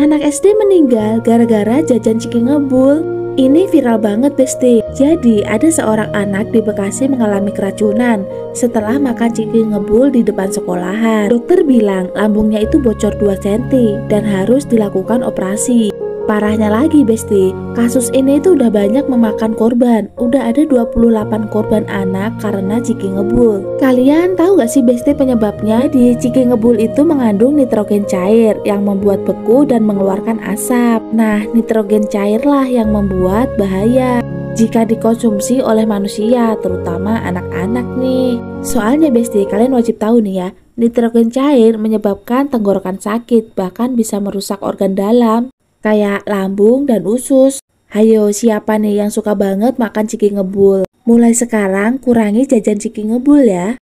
Anak SD meninggal gara-gara jajan ciki ngebul. Ini viral banget Besti. Jadi ada seorang anak di Bekasi mengalami keracunan setelah makan ciki ngebul di depan sekolahan. Dokter bilang lambungnya itu bocor 2 cm dan harus dilakukan operasi. Parahnya lagi Besti, kasus ini tuh udah banyak memakan korban. Udah ada 28 korban anak karena ciki ngebul. Kalian tahu gak sih Besti penyebabnya? Di ciki ngebul itu mengandung nitrogen cair yang membuat beku dan mengeluarkan asap. Nah, nitrogen cairlah yang membuat bahaya jika dikonsumsi oleh manusia, terutama anak-anak nih. Soalnya Besti, kalian wajib tahu nih ya, nitrogen cair menyebabkan tenggorokan sakit, bahkan bisa merusak organ dalam kayak lambung dan usus. Hayo, siapa nih yang suka banget makan ciki ngebul? Mulai sekarang kurangi jajan ciki ngebul ya.